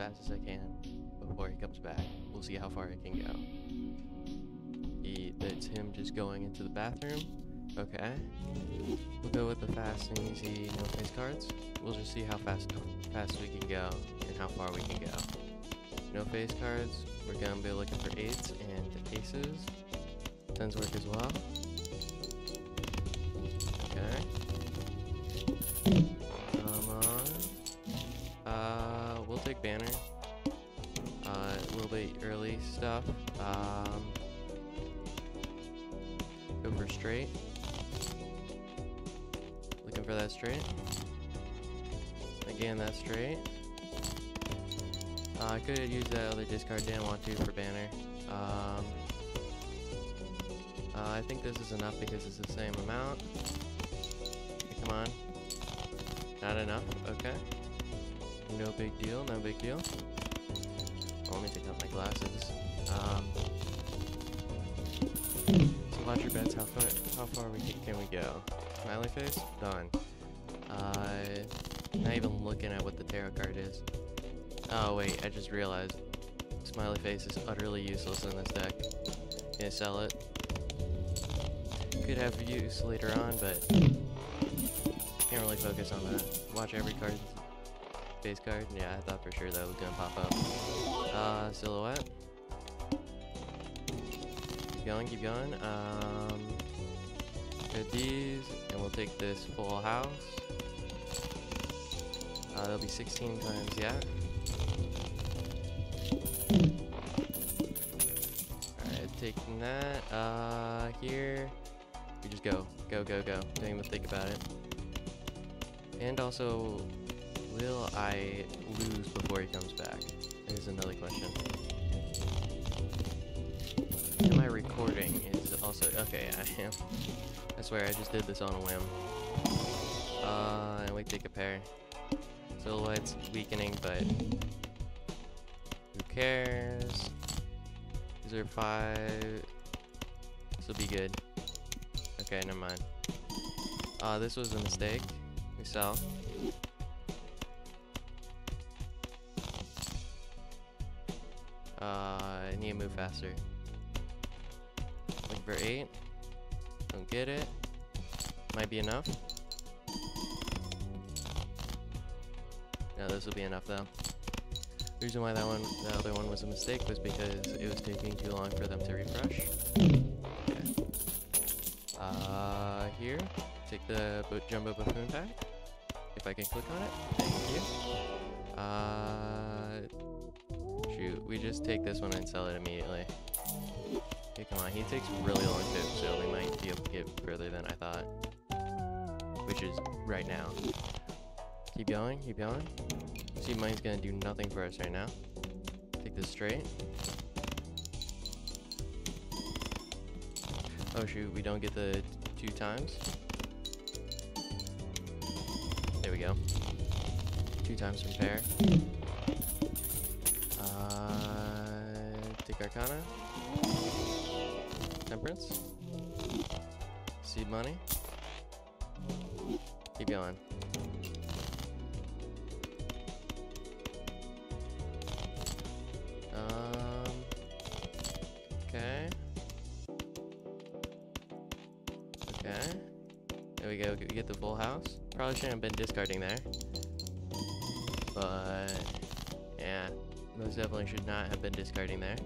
fast as I can before he comes back. We'll see how far I can go. He, it's him just going into the bathroom. Okay. We'll go with the fast and easy no face cards. We'll just see how fast fast we can go and how far we can go. No face cards, we're gonna be looking for eights and aces. Tens work as well. Okay. Banner. Uh, a little bit early stuff. Um, go for straight. Looking for that straight. Again, that straight. Uh, I could used that other discard, didn't want to for banner. Um, uh, I think this is enough because it's the same amount. Okay, come on. Not enough, okay. No big deal, no big deal. Oh, let me take off my glasses. Um, so watch your bets, how far, how far we can, can we go? Smiley face? Done. Uh, not even looking at what the tarot card is. Oh wait, I just realized. Smiley face is utterly useless in this deck. Gonna sell it. Could have use later on, but can't really focus on that. Watch every card. Base card. Yeah, I thought for sure that was gonna pop up. Uh, silhouette. Keep going, keep going. Um, these, and we'll take this full house. Uh, that'll be 16 times, yeah. Alright, taking that. Uh, here. We just go. Go, go, go. Don't even think about it. And also, will I lose before he comes back? Is another question. Am I recording? Is also okay. I am. I swear I just did this on a whim. Uh, and we take a pair. Silhouette's weakening, but who cares? These are five. This will be good. Okay, never mind. Uh, this was a mistake. We sell. Move faster. Looking for eight. Don't get it. Might be enough. No, this will be enough though. The reason why that one, the other one was a mistake was because it was taking too long for them to refresh. Okay. Uh, here, take the bo Jumbo Buffoon pack. If I can click on it, thank you. Uh, we just take this one and sell it immediately. Okay, come on, he takes really long too, so we might be able to get further than I thought. Which is right now. Keep going, keep going. See, money's gonna do nothing for us right now. Take this straight. Oh shoot, we don't get the two times. There we go. Two times from pair. Uh, take Arcana. Temperance. Seed money. Keep going. Um. Okay. Okay. There we go. We get the full house. Probably shouldn't have been discarding there. But yeah, most definitely should not have been discarding there.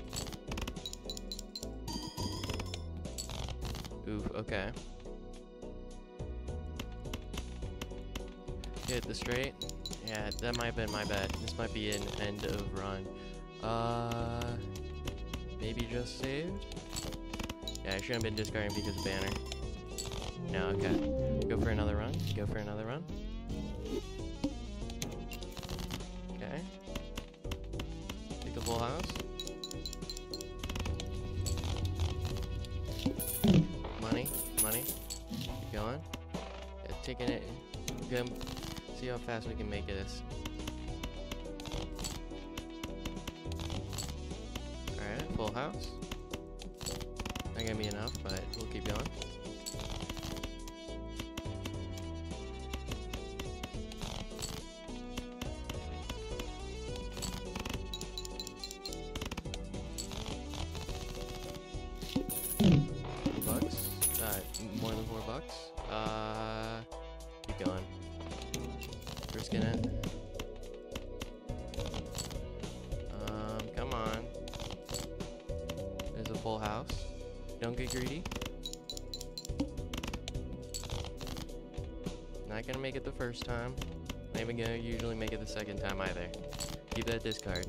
Oof. Okay. Hit the straight. Yeah, that might have been my bad. This might be an end of run. Uh, maybe just saved? Yeah, I shouldn't have been discarding because of banner. No, okay. Go for another run. Go for another run. House. Money, money. Keep going. Yeah, taking it. Good. See how fast we can make this. Alright, full house. Not gonna be enough, but we'll keep going. Uh, keep going. Risking it. Um, come on. There's a full house. Don't get greedy. Not gonna make it the first time. Not even gonna usually make it the second time either. Keep that discard.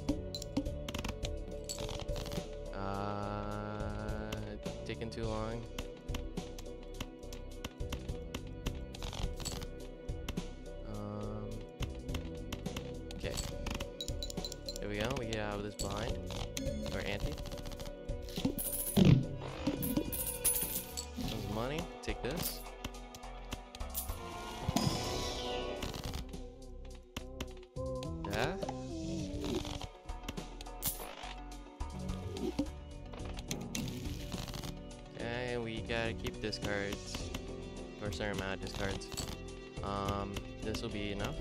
Uh, taking too long. Of this blind. Or ante. Some money. Take this. We gotta keep discards. For a certain amount of discards. Um, this will be enough.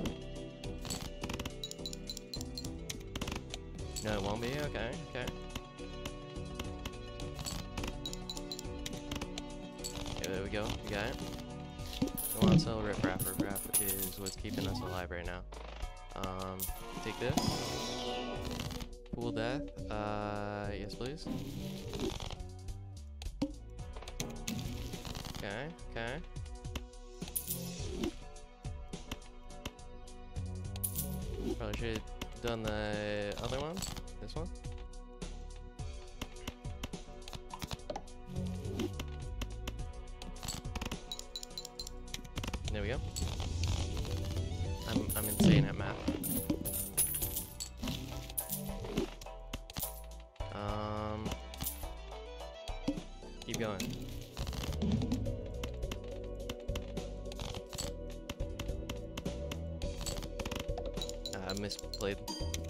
No, it won't be? Okay, okay. Okay, there we go. We got it. Go on, sell Rip Rap. Rip is what's keeping us alive right now. Um, take this. Pool Death. Uh, yes, please. Okay, okay. Probably should done the other one. This one. There we go. I'm I'm insane at math. Um, keep going. Misplayed.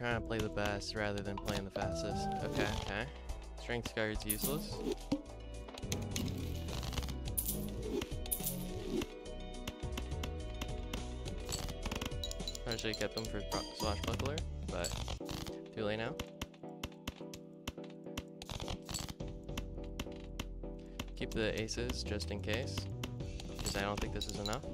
Trying to play the best rather than playing the fastest. Okay, okay. Strength card's useless. I should have kept them for Swashbuckler, but too late now. Keep the aces just in case, because I don't think this is enough.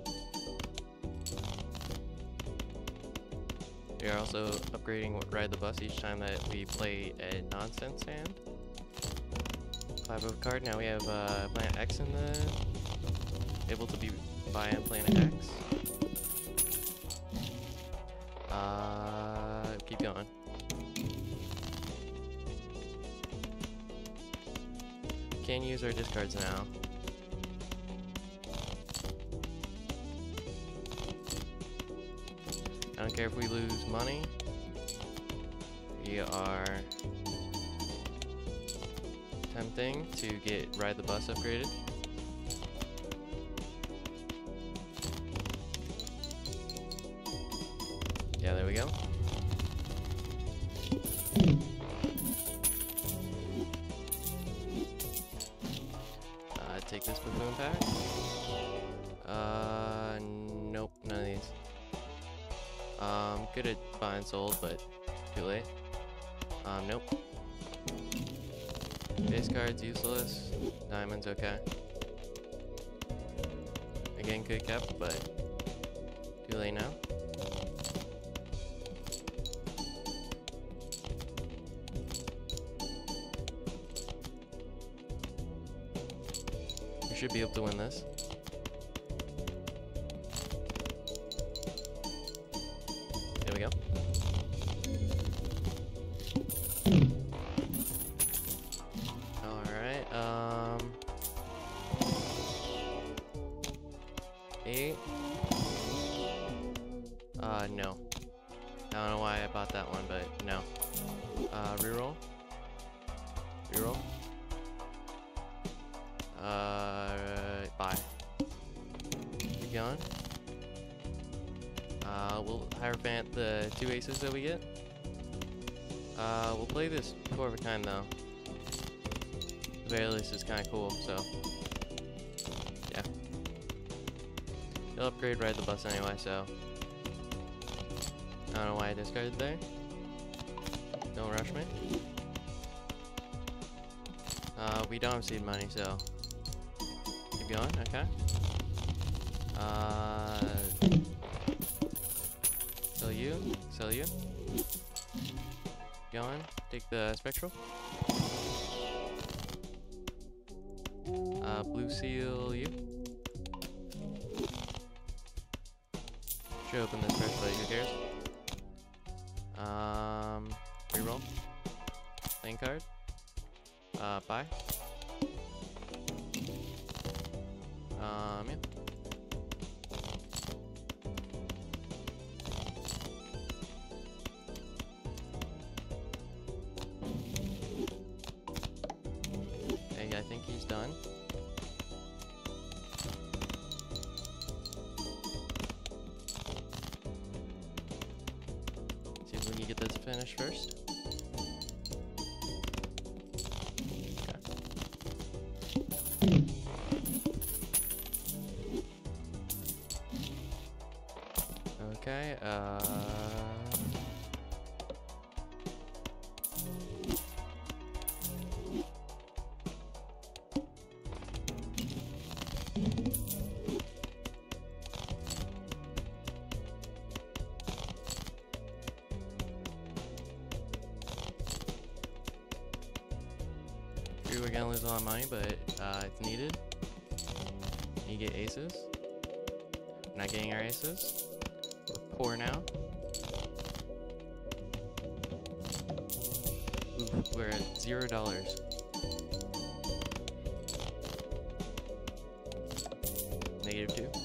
We are also upgrading Ride the Bus each time that we play a nonsense hand. Five of a card. Now we have uh, Planet X in the. able to be and Planet X. Uh, keep going. Can use our discards now. Don't care if we lose money. We are attempting to get ride the bus upgraded. Yeah, there we go. Uh, take this buffoon pack. And sold, but too late. Um, nope. Base card's useless. Diamond's okay. Again, could kept, but too late now. We should be able to win this. Uh, we'll Hierophant the two aces that we get. Uh, we'll play this four of a kind though. The least is kind of cool, so yeah. He'll upgrade ride the bus anyway, so I don't know why I discarded there. Don't rush me. Uh, we don't have seed money, so keep going. Okay. Uh, sell you. Sell you. Going. Take the spectral. Uh, blue seal you. Should open this first, but who cares? Um, reroll. Lane card. Uh, buy. Um, yeah. Finished first. Lose a lot of money, but uh, it's needed. You get aces. We're not getting our aces. We're poor now. Ooh, we're at zero dollars. Negative two.